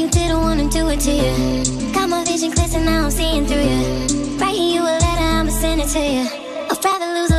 you didn't wanna do it to you. Got my vision clear, so now I'm seeing through you. Writing you a letter, I'ma send it to you. I'd rather lose